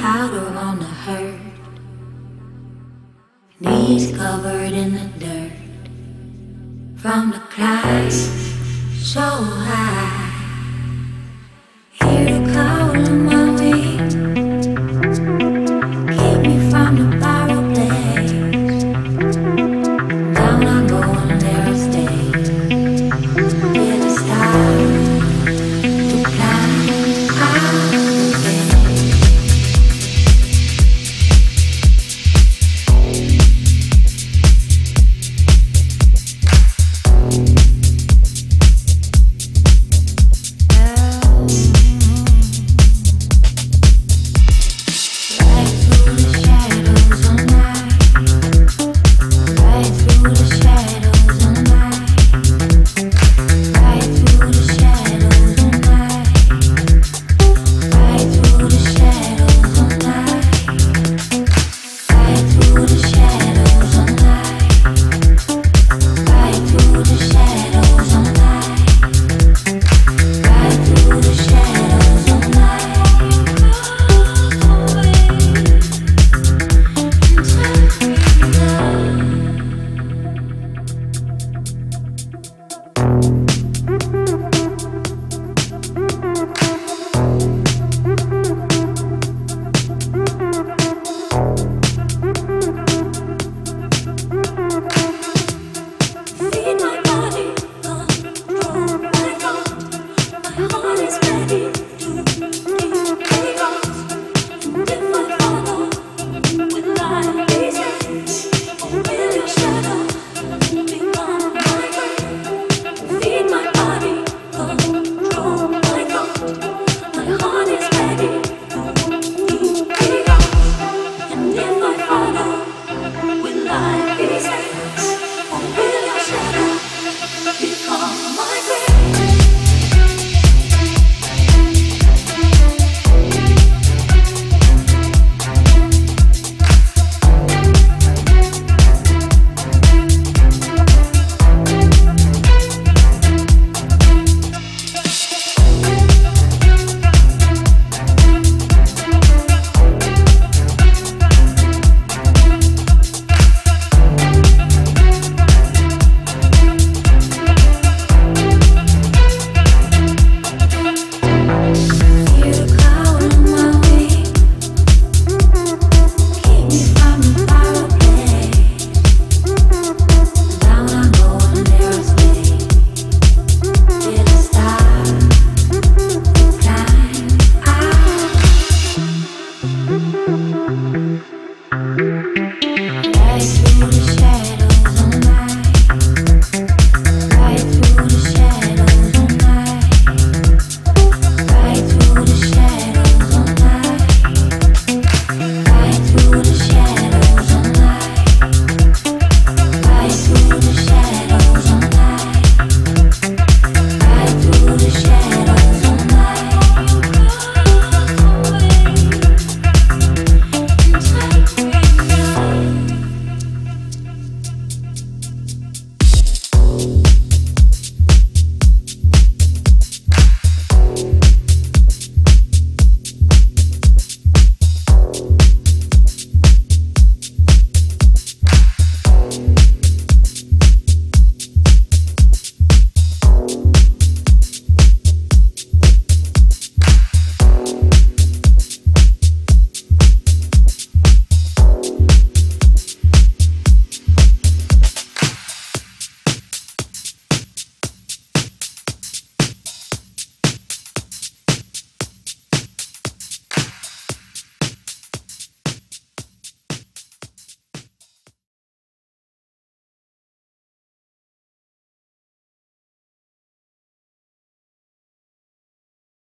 Powder on the hurt. Knees covered in the dirt. From the clouds so high.